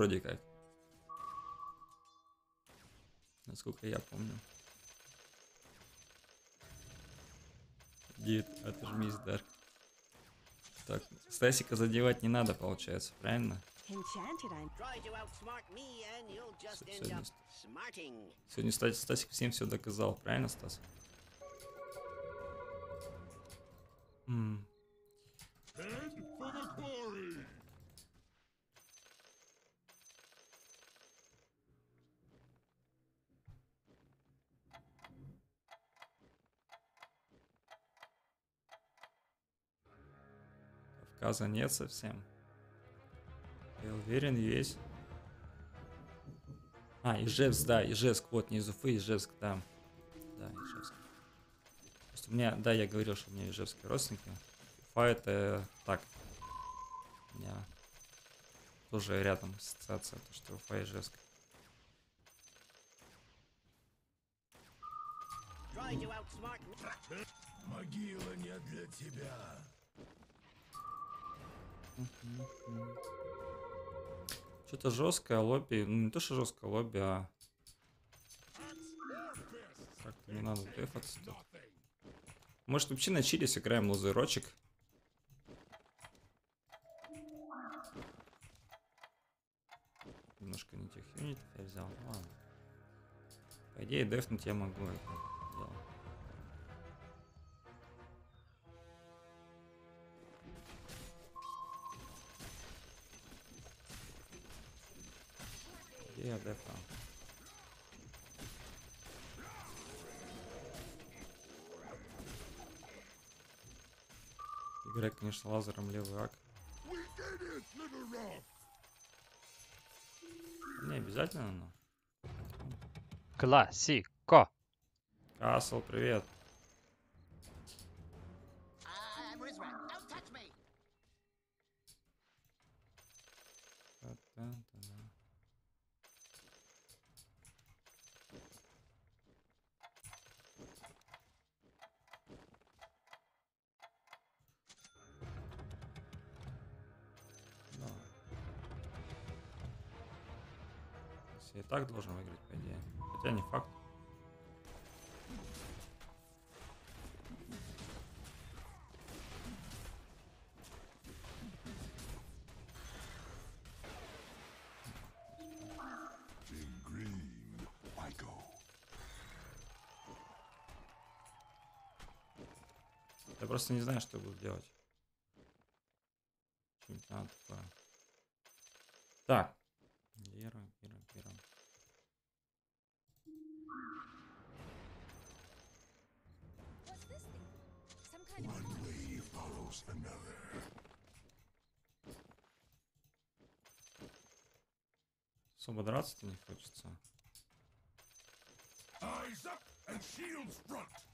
вроде как. Насколько я помню. Дид, отожмись, Дарк. Так, Стасика задевать не надо, получается, правильно? Сегодня. Сегодня Стас- Стасик всем все доказал, правильно, Стас? М, Head Кавказа нет совсем. Я уверен, есть. А, Ижевск, да, Ижевск, вот, не из Уфы, Ижевск, да. Да, Ижевск. Просто у меня, да, я говорил, что у меня ижевские родственники. Уфа это так. У меня тоже рядом ассоциация, то, что Уфа и Ижевск. Могила не для тебя. Что-то жесткое лобби, ну не то, что жесткое лобби, а как-то не надо дефаться. Может вообще на чили сыграем лузерочек? Немножко не тех юнитов я взял, ну ладно. По идее, дефнуть я могу это я дефнул. Играть, конечно, лазером левый ак. Не обязательно, но. Классико. Касл, привет. Просто не знаю, что буду делать. Чемпионат такое. Так. Way follows another. Особо драться-то не хочется. Eyes up and shields front.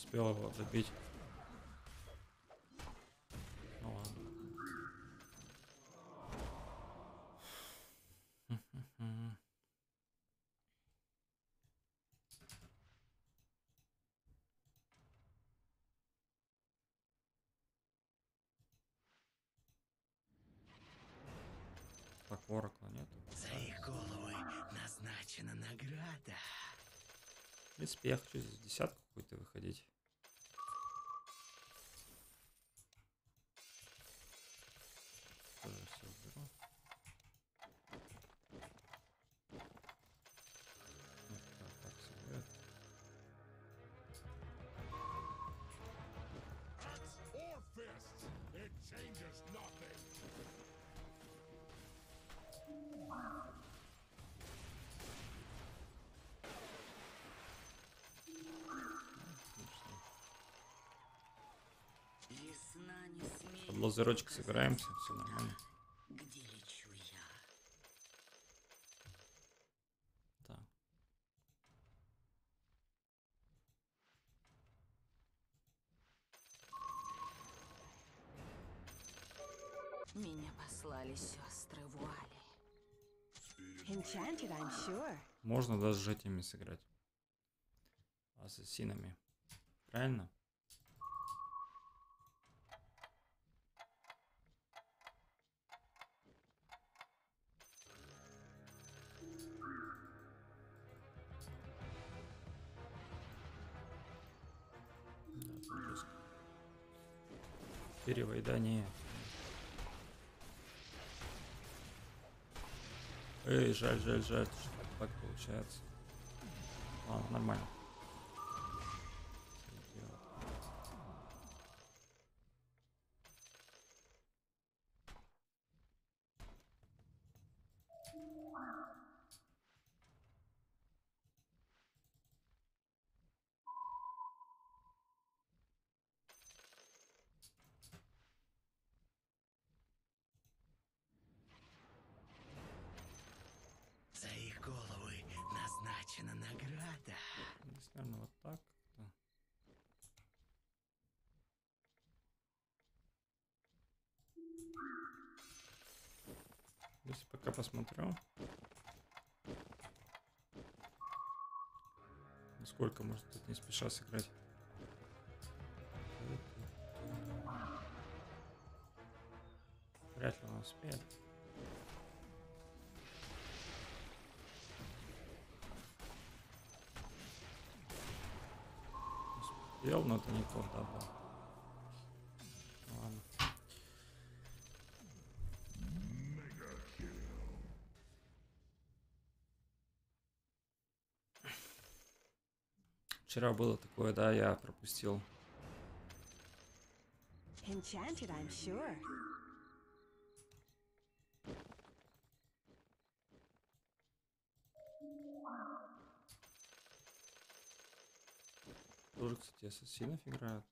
Успел его добить. Ну ладно. Так, Оракла нету. За их головы назначена награда. Принципе, я хочу здесь десятку какую-то выходить. лазерочек собираемся, все нормально. Где лечу я? Так. Меня послали сестры Вуали. Enchanted, I'm sure. Можно даже с этими сыграть. Ассасинами. Правильно? Перевоедание. Эй, жаль, жаль, жаль, что так получается. Ладно, нормально. Посмотрю. Насколько может тут не спеша сыграть. Вряд ли он успеет. Успел, но это не тот дабл. Ладно. Вчера было такое, да, я пропустил. Enchanted, I'm sure. Тоже, кстати, ассасинов играют.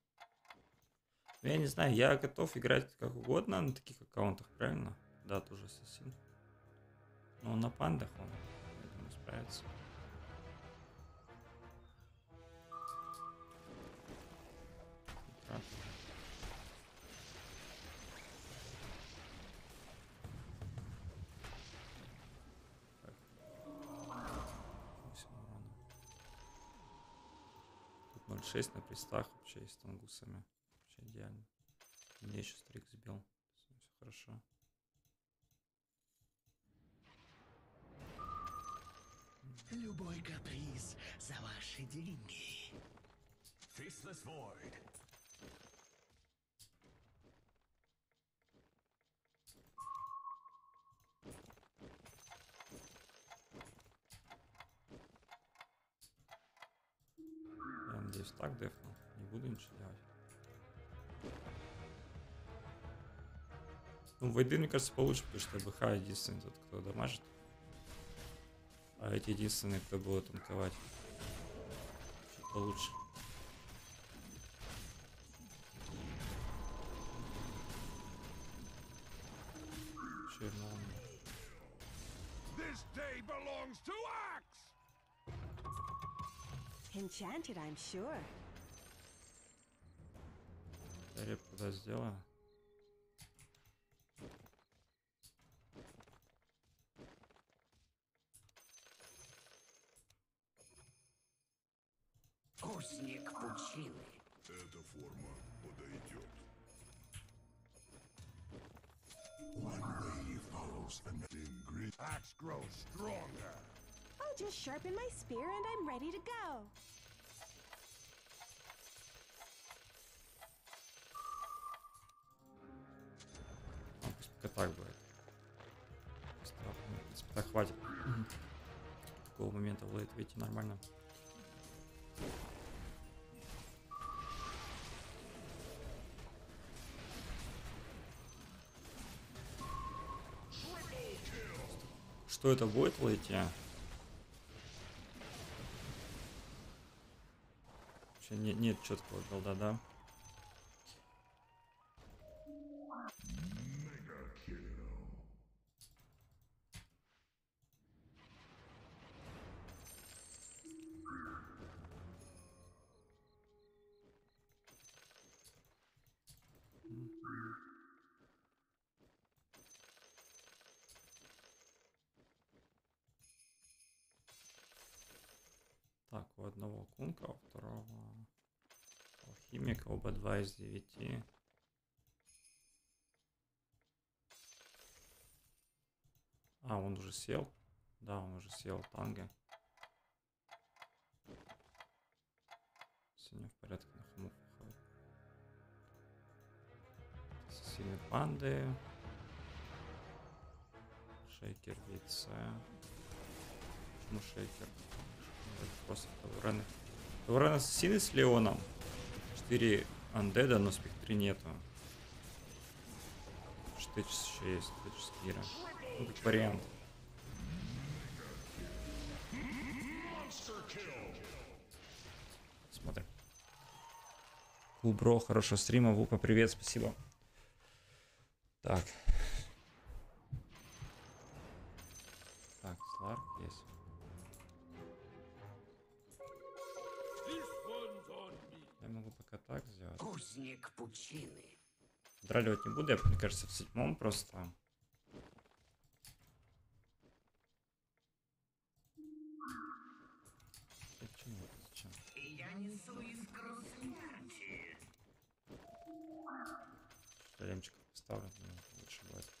Ну, я не знаю, я готов играть как угодно на таких аккаунтах, правильно? Да, тоже ассасин. Но на пандах он, я думаю, справится. 6 на пристах вообще и с тангусами. Вообще идеально. Мне еще стрик сбил. Все хорошо. Любой каприз за ваши деньги. Faceless Void. Так дефну. Не буду ничего делать. Ну, войды, мне кажется, получше, потому что БХ единственный тот, кто дамажит. А эти единственные, кто будут танковать. Чуть получше. Enchanted, I'm sure. Я реп куда сделаю. Кузник пучины. Эта форма подойдет. Axe grows stronger. I'll just sharpen my spear and I'm ready to go. Пока так будет. Став, ну, в принципе, так хватит. Такого момента в лейт выйти нормально. Что это будет лейте? Нет, нет четкого голда, да? 2 из 9. А, он уже сел. Да, он уже сел танго. Все не в порядке на хомов выходит. Панды. Шейкер яйца. Почему ну, шейкер? Просто Таурен. Таурен ассасины с Леоном. 4 андеда, но спектри нету. Штыч еще есть, штыч Скира. Ну, как вариант. Смотрим. Кубро, хорошего стрима. Вупа, привет, спасибо. Так, Пучины. Драливать не буду, я, мне кажется, в седьмом просто. Я несу искру смерти. Шлемчиков поставлю, ну, лучше будет.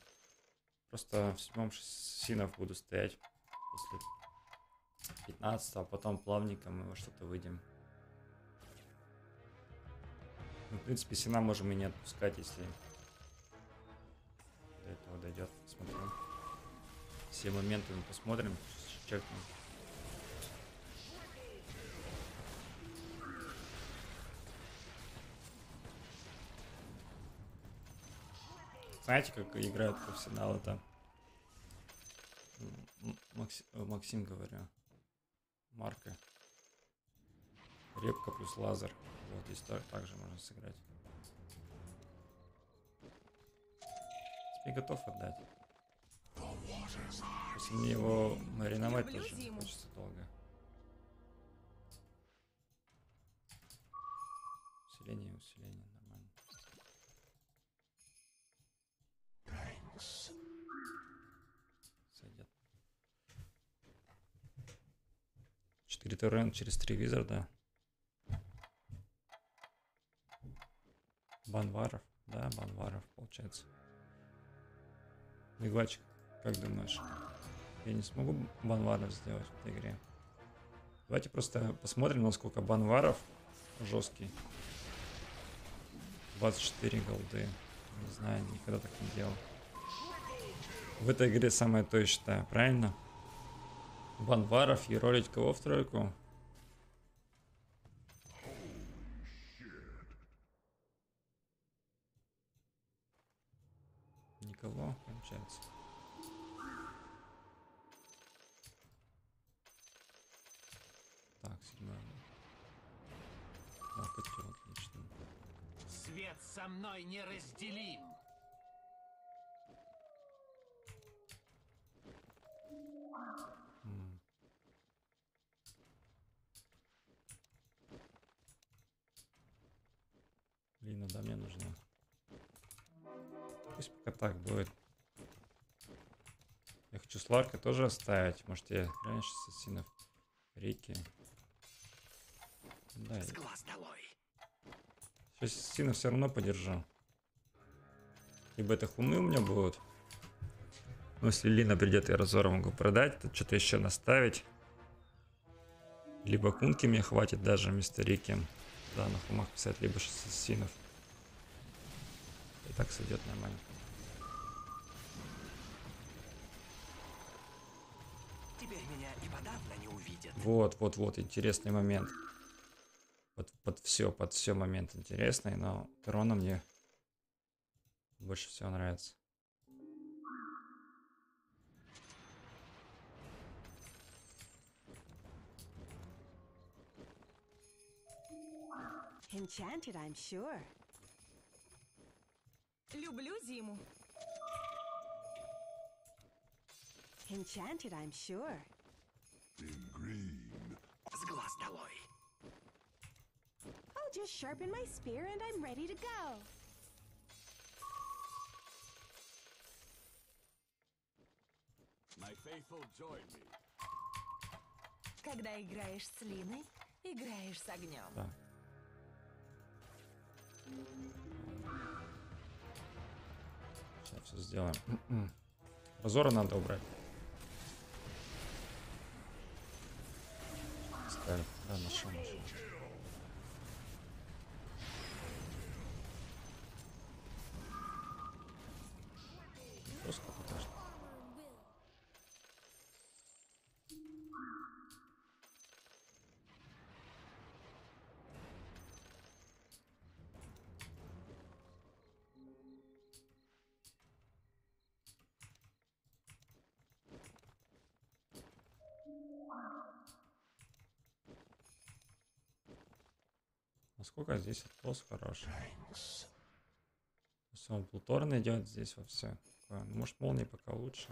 Просто в седьмом синов буду стоять после 15 а потом плавником мы во что-то выйдем. Ну, в принципе, сина можем и не отпускать, если до этого дойдет. Посмотрим. Все моменты мы посмотрим, чекнем. Знаете, как играют профессионалы там? М- Макси- э, Максим говорю. Марка. Репка плюс лазер. Вот, здесь так, так же можно сыграть. Тебе готов отдать. Просто мне его мариновать тоже не хочется долго. Усиление, усиление, нормально. Сойдет. 4 торрент через 3 визарда. Банваров, да, Банваров получается. Мигвачик, как думаешь? Я не смогу банваров сделать в этой игре. Давайте просто посмотрим, насколько банваров жесткий. 24 голды. Не знаю, никогда так не делал. В этой игре самое то, я считаю, правильно? Банваров и ролить кого в тройку? Никого, получается. Так, седьмая. Да, котел, отлично. Свет со мной неразделим. М. Сларка тоже оставить. Может, я раньше ассасинов Рики. Да, С глаз долой. сейчас ассасинов все равно подержу. Либо это хумы у меня будут. Но если Лина придет, я разор могу продать, то что-то еще наставить. Либо кунки мне хватит даже вместо Рики. Да, на хумах писать, либо ассасинов. И так сойдет нормально. Теперь меня и подавно не увидят. Вот, вот, вот, интересный момент. Вот под все, под все момент интересный, но Корона мне больше всего нравится. Enchanted, I'm sure. Люблю зиму. Enchanted, I'm sure. In green. С глаз долой. I'll just sharpen my spear and I'm ready to go. My faithful join me. Когда играешь с Линой, Играешь с огнем. Так. Сейчас все сделаем. Разора надо убрать. Ставь. Да, нашел, нашел. Жестко Насколько здесь отпрос хороший. Все, он плуторно идет здесь во все. Может, молнии пока лучше.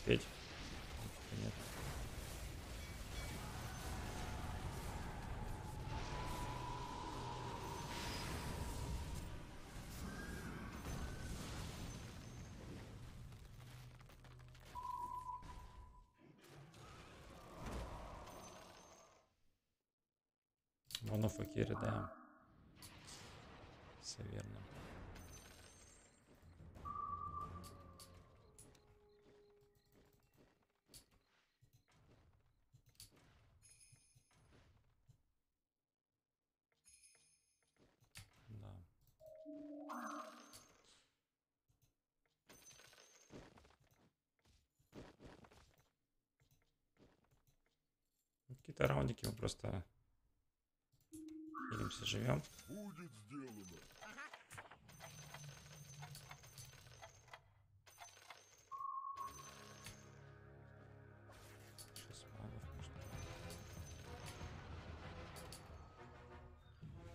Терпеть. Нет. Вон Факири, да. Какие-то раундики мы просто делимся, живем. Будет сделано.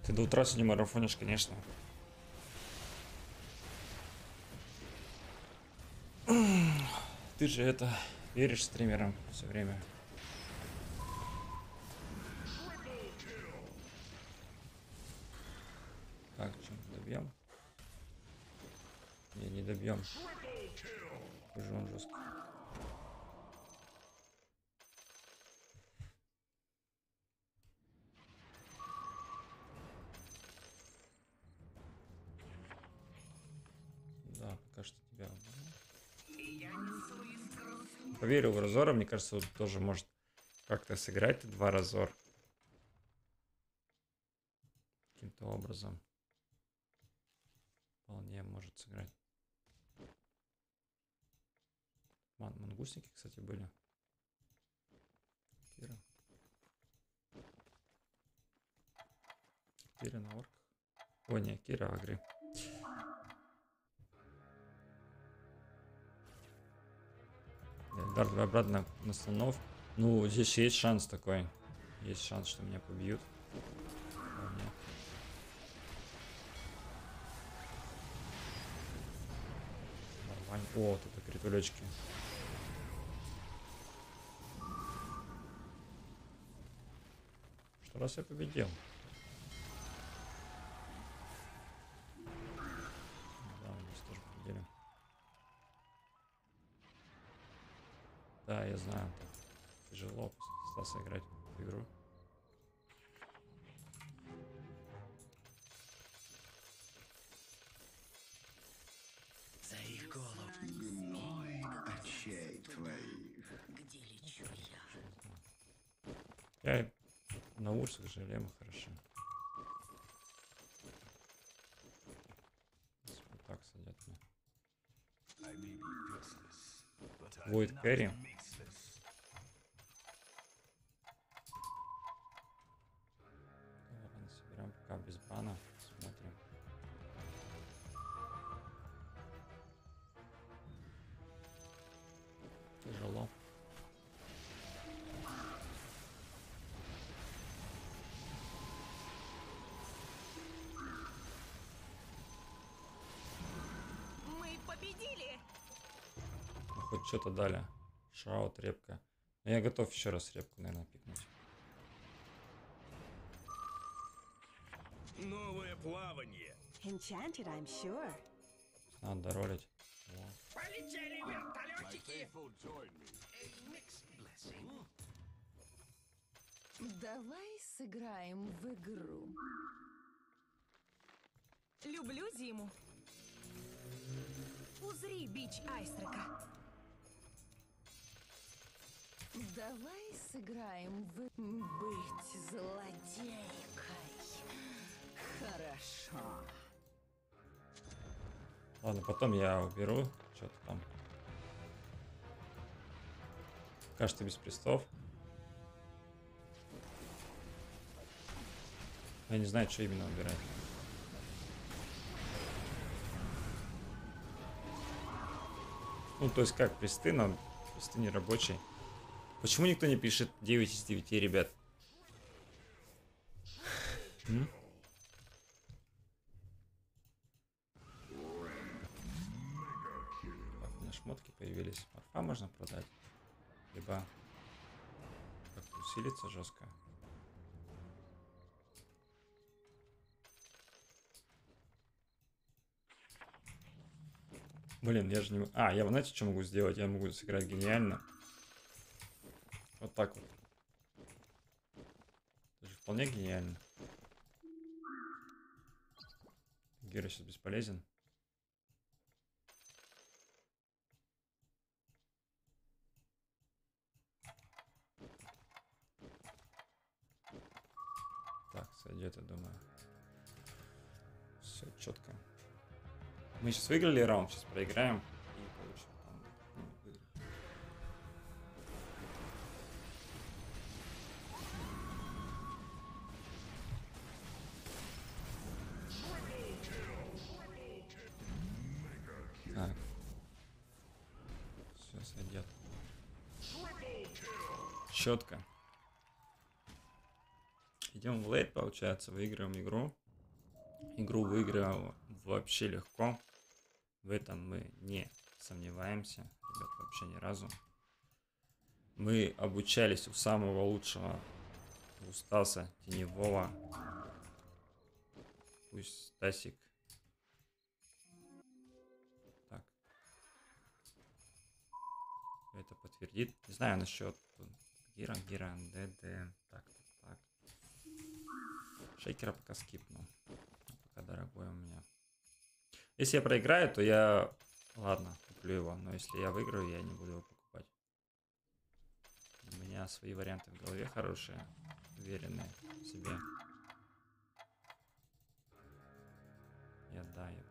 Ты до утра сегодня марафонишь, конечно. Ты же это веришь стримерам все время. Уже он жестко. Да, пока что тебя. Поверил в Разора, мне кажется, вот тоже может как-то сыграть два Разор. Каким-то образом. Вполне может сыграть. Ман мангусники, кстати, были. Кира. Кира на орках. Ой, не, Кира агри. Давай обратно на слонов. Ну, здесь есть шанс такой. Есть шанс, что меня побьют. Нормально. О, это критулечки. Раз я победил. Be useless, but I'm Void not carry. mixless. Ладно, соберем пока без бана. Смотрим. Тяжело. Хоть что-то дали. Шаут, репка. Но я готов еще раз репку, наверное, пикнуть. Новое плавание. Enchanted, I'm sure. Надо доролить. Вот. Полетели вертолетики! Давай сыграем в игру. Люблю зиму. Узри бич Айстрека. Давай сыграем в быть злодейкой. Хорошо. Ладно, потом я уберу. Что-то там. Кажется, без престов. Я не знаю, что именно убирать. Ну, то есть как, присты, но присты не рабочие. Почему никто не пишет 9 из 9, ребят? М? Меня шмотки появились. Марфа можно продать. Либо как усилиться жестко. Блин, я же не... А, я, знаете, что могу сделать? Я могу сыграть гениально. Вот так вот. Это же вполне гениально. Гера сейчас бесполезен. Так, сойдет, я думаю. Все четко. Мы сейчас выиграли раунд, сейчас проиграем. Четко. Идем в лейт, получается, выигрываем игру. Игру выиграем вообще легко. В этом мы не сомневаемся, ребят, вообще ни разу. Мы обучались у самого лучшего, у Стаса Теневого. Пусть Стасик. Так. Это подтвердит. Не знаю насчет Гира, Гира, ДД. Так, так, так. Шейкера пока скипну. Пока дорогой у меня. Если я проиграю, то я... Ладно, куплю его. Но если я выиграю, я не буду его покупать. У меня свои варианты в голове хорошие. Уверенные в себе. Я, да, я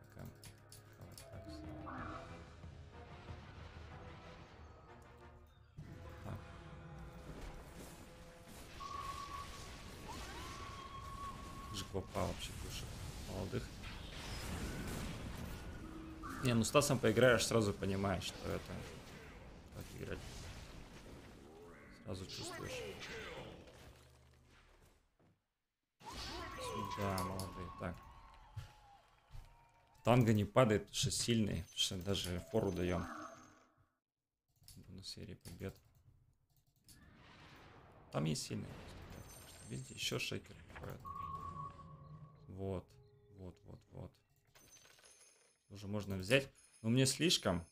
Жкопа вообще душит молодых. Не, ну Стасом поиграешь, сразу понимаешь, что это... Как играть. Сразу чувствуешь. Сюда, молодые. Так. Танго не падает, потому что сильный. потому что даже фору даем. На серии побед. Там есть что, Видите, еще шейкер. Вот, вот, вот, вот. Уже можно взять. Но мне слишком.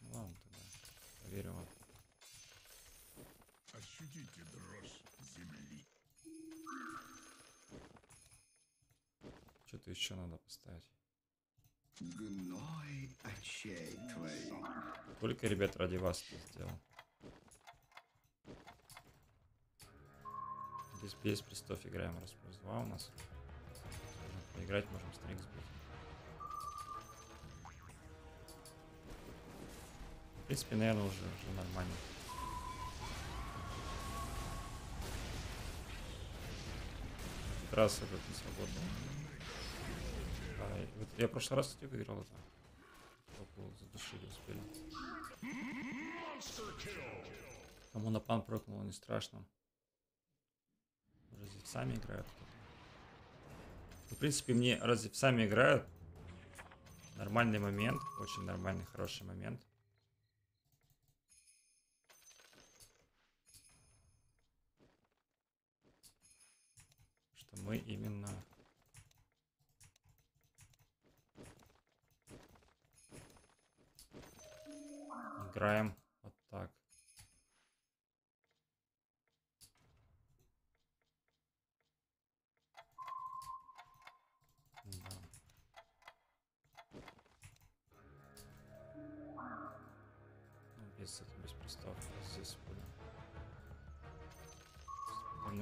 Ну Ладно тогда. Поверю вам. Ощутите дрожь земли. Что-то еще надо поставить. Гной очей твоих. Только, ребят, ради вас это сделал. Здесь без престов играем, раз плюс 2 у нас. Можем поиграть, можем стрик сбить. В принципе, наверное, уже, уже нормально. Раз этот не сработал. А, вот я в прошлый раз, кстати, выиграл это. Толпу задушили, успели. Кому на пан прокнуло, не страшно. Разве сами играют В принципе, мне разве сами играют? Нормальный момент, очень нормальный, хороший момент. Что мы именно играем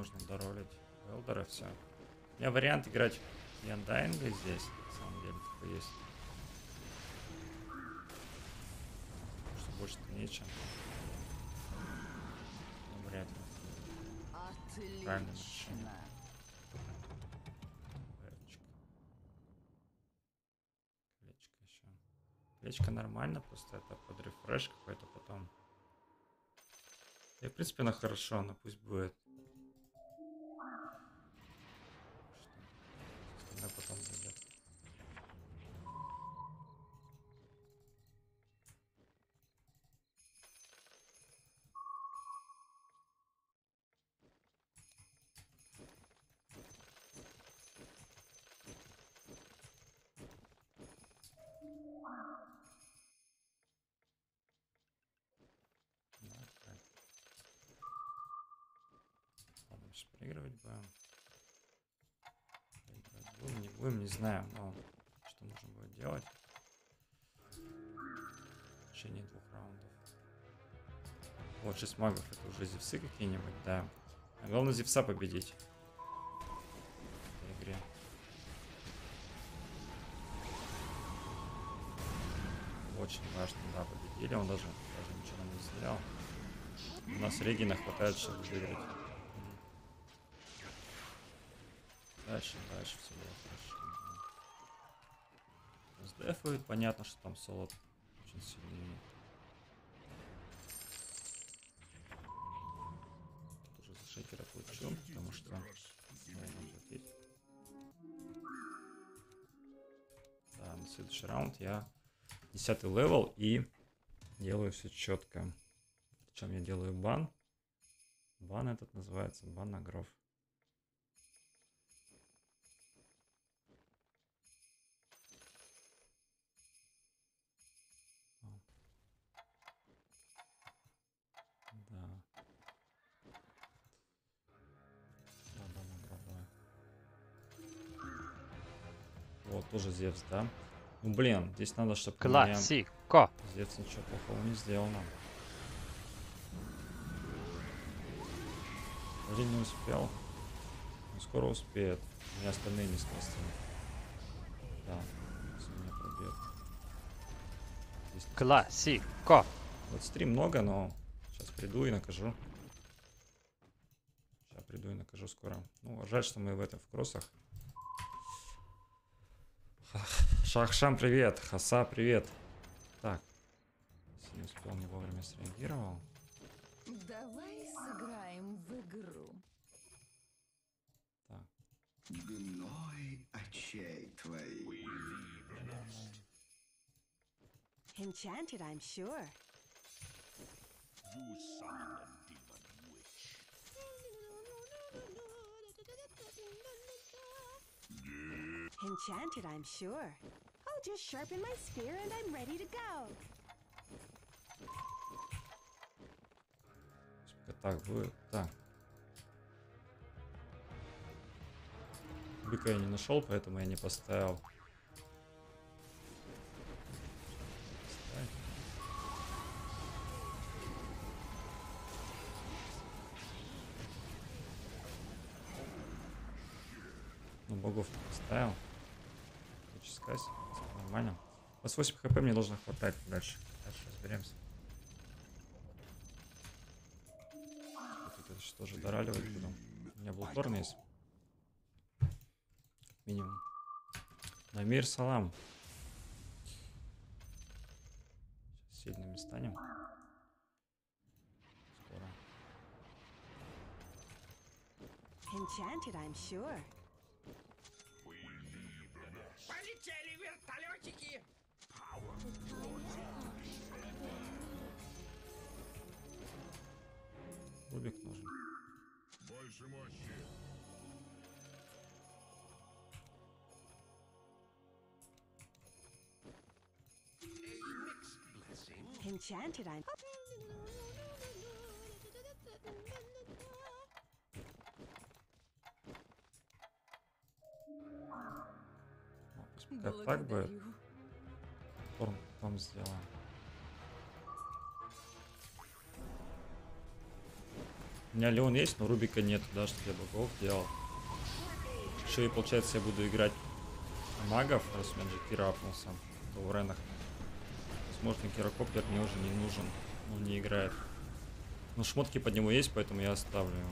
нужно доролить Велдера, все. У меня вариант играть Undying здесь, на самом деле, такой есть. Потому Что больше-то нечем. Ну, вряд ли. Правильно решение. Колечко еще. Колечко нормально, просто это под рефреш какой-то потом. И в принципе она хорошо, она пусть будет. Сейчас проигрывать будем. Проигрывать будем, не будем, не знаю, но что нужно будет делать. В течение двух раундов. Вот, 6 магов, это уже зевсы какие-нибудь, да. А главное зевса победить. В этой игре. Очень важно, да, победили. Он даже, даже ничего не сделал. У нас Регина хватает, чтобы выиграть. Дальше, дальше все было хорошо. да. Сдефают, понятно, что там солод очень сильный уже за шейкера получил, потому что. Да, на следующий раунд я 10 level и делаю все четко. Причем я делаю бан. Бан этот называется бан на гров. Вот, тоже Зевс, да? Ну, блин, здесь надо, чтобы Классико. Зевс ничего плохого не сделал нам. Вроде не успел. Но скоро успеет. У меня остальные не сквозные. Да, меня пробьет. Здесь Классико. 23 много, но сейчас приду и накажу. Сейчас приду и накажу скоро. Ну, жаль, что мы в этом в кроссах. Шахшам, привет. Хаса, привет. Так. Не успел, не вовремя среагировал. Давай сыграем в игру. Так. Гной очей твоих. Enchanted, I'm sure. You summoned Enchanted, I'm sure. I'll just sharpen my spear and I'm ready to go. Так будет? Так. Быка я не нашел, поэтому я не поставил. 28 хп мне должно хватать дальше. Дальше разберемся. Вот это сейчас тоже дораливать буду. У меня блокторн есть. Минимум. Намир салам. Сейчас сильными станем. Скоро. Enchanted, I'm sure. Рубик нужен. Больше мощи. Enchanted, I'm. Пока так будет. Форм потом сделаем. У меня Леон есть, но Рубика нет, да, что я богов делал. Еще и получается я буду играть магов, раз у меня же Кира апнулся то в ренах. Возможно, Кирокоптер мне уже не нужен. Он не играет. Но шмотки под него есть, поэтому я оставлю его.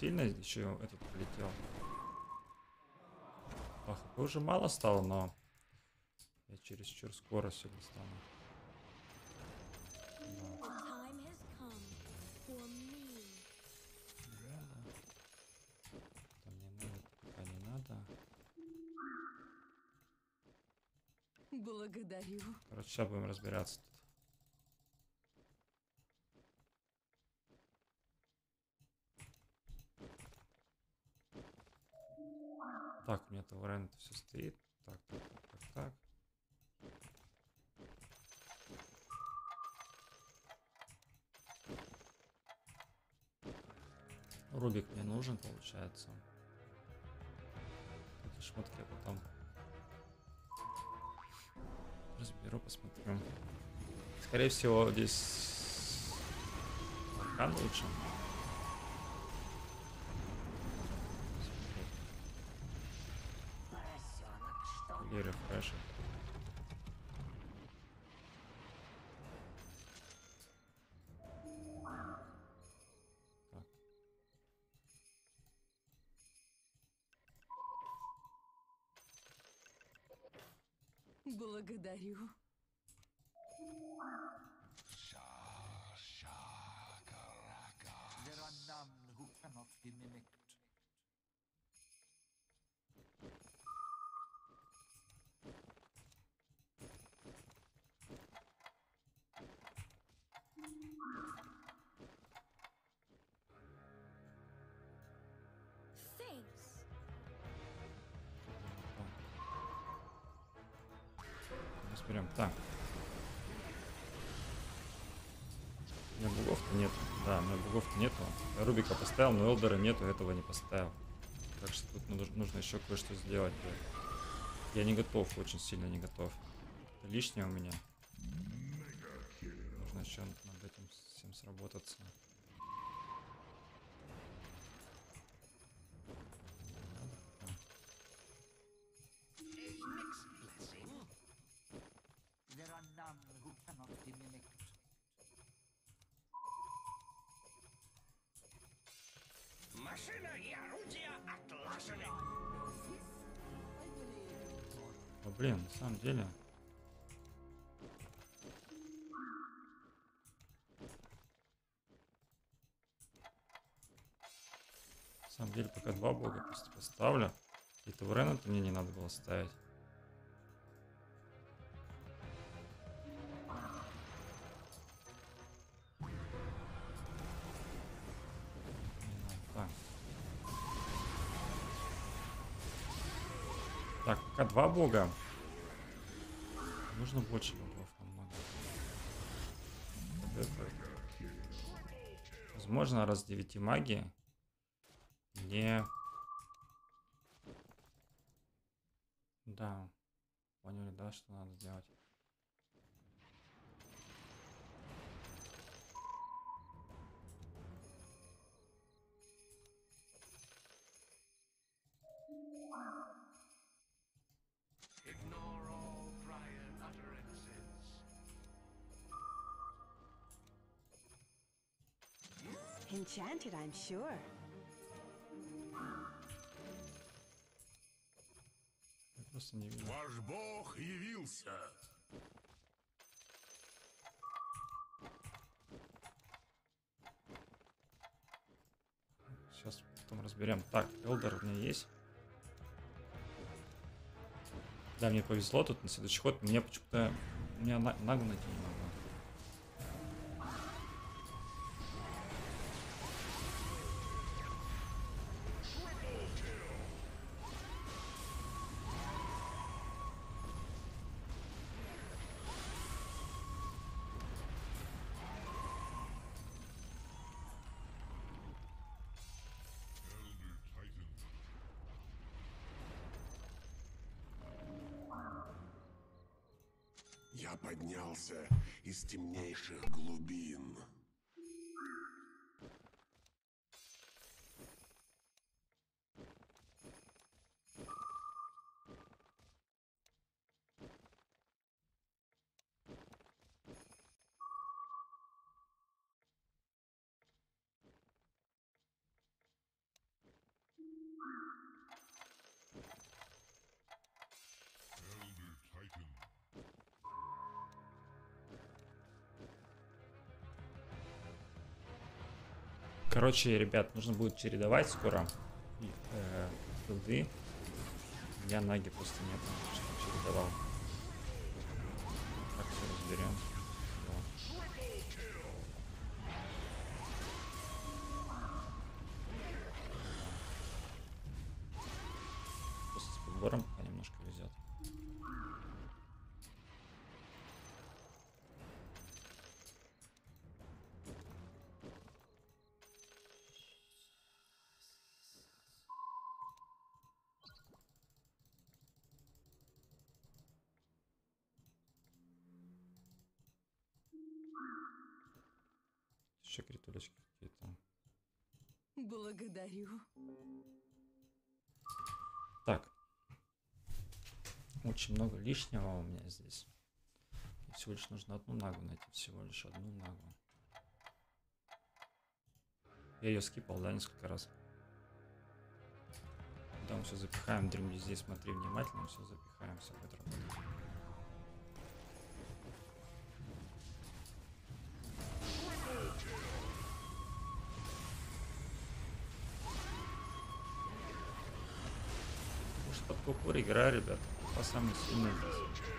Сильно еще этот полетел. Уже мало стало, но я чересчур скоро сегодня стану. Благодарю. Короче, сейчас будем разбираться тут. Так, у меня Таурен это все стоит. Так, так, так, так. Рубик мне нужен, получается. Эти шмотки я потом разберу, посмотрю. Скорее всего, здесь аркан лучше. Или рефреш. Благодарю. Разберем. Так. У меня бугов-то нет. Да, у меня бугов-то нету. Я Рубика поставил, но Элдера нету, этого не поставил. Так что тут нужно, нужно еще кое-что сделать. Я не готов, очень сильно не готов. Это лишнее у меня. Нужно еще над этим всем сработаться. Блин, на самом деле. На самом деле, пока два бога просто поставлю. И Таурена-то мне не надо было ставить. Так. Два бога. Нужно больше богов намного. Вот это. Возможно, раз 9 магии мне... Да. Поняли, да, что надо сделать? Enchanted, I'm sure. Я просто не вижу. Ваш бог явился. потом разберем. Так, Элдер у меня есть. Да, мне повезло тут на следующий ход. Мне почему-то... У меня на- темнейших глубин. Короче, ребят, нужно будет чередовать скоро и, э. У меня наги просто нет, чтобы чередовал. Так все разберем. Благодарю. Так. Очень много лишнего у меня здесь. Всего лишь нужно одну нагу найти. Всего лишь одну нагу. Я ее скипал, да, несколько раз. Да, мы все запихаем. Дремли здесь, смотри внимательно. Все запихаем, все будет работать. Игра, ребят. По самый сильный здесь.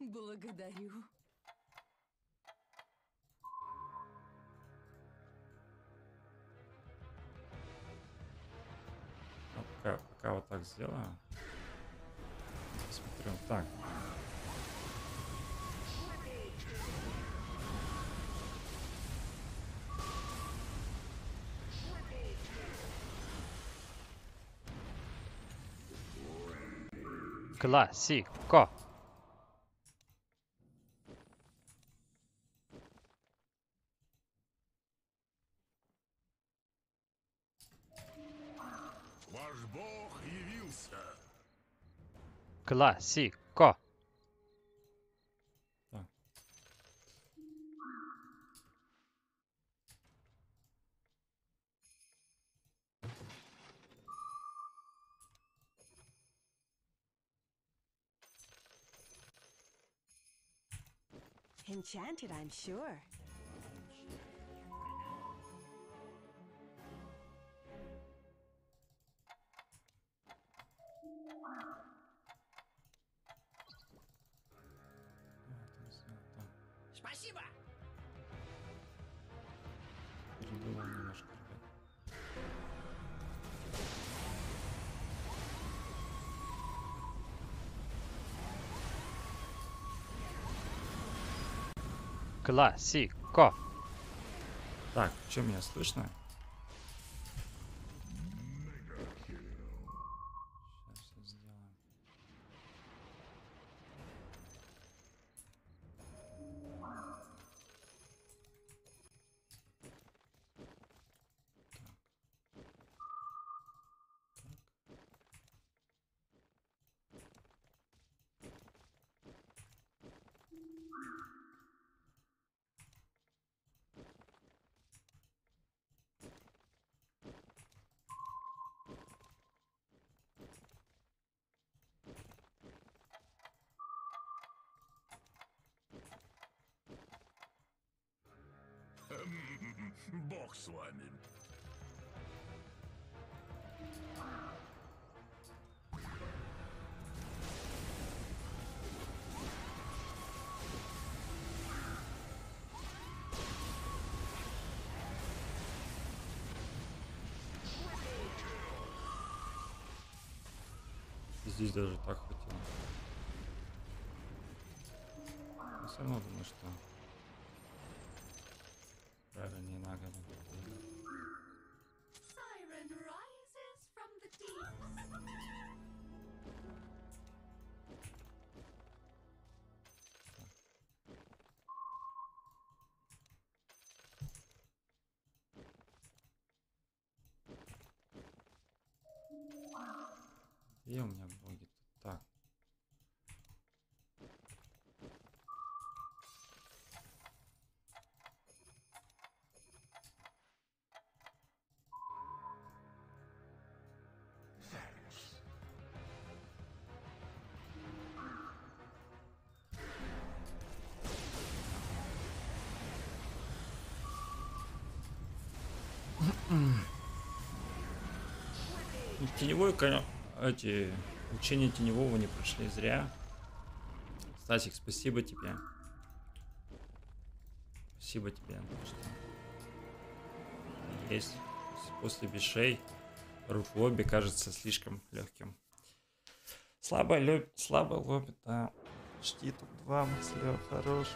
Благодарю. Ну, пока, пока вот так сделаю. Посмотрю. Так. Классико. Классико. Так. Enchanted, I'm sure. Классико. Так, что меня слышно? Все равно думаю, что правильнее на голову. Теневой, эти учения теневого не прошли зря. Стасик, спасибо тебе. Спасибо тебе, что есть после бешей рук лобби кажется слишком легким. Слабо, лоб... Слабо лобби, да. Жди тут два, Макслёв, хорош.